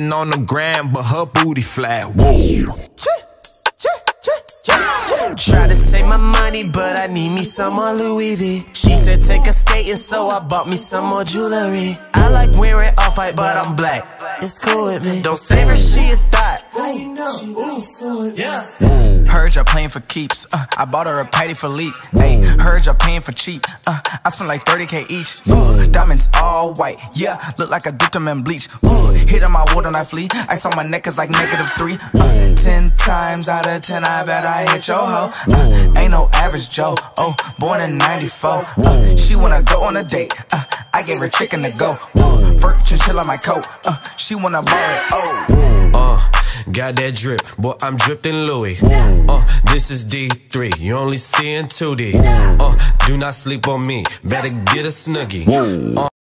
on the gram, but her booty flat. Whoa. Try to save my money, but I need me some more Louis V. She said take a skating, so I bought me some more jewelry. I like wearing off white, but I'm black. It's cool with me. Don't save her, she a thought. How you know? Yeah. Heard y'all playing for keeps. Uh, I bought her a Patek Philippe. Hey, heard y'all paying for cheap. Uh, I spent like 30k each. Uh, diamonds all white. Yeah, look like I dipped them in bleach. Uh, hit on my water and I flee. Ice on my neck is like negative three. Uh, ten times out of ten, I bet I hit your hoe. Uh, ain't no average Joe. Oh, born in 94. Uh, she wanna go on a date. Uh, I gave her chicken to go. Uh, Vert chinchilla my coat. Uh, she wanna borrow it. Oh. Uh, got that drip, boy, I'm dripped in Louis. Uh, this is D3, you only see in 2D. Uh, do not sleep on me, better get a snuggie. Uh,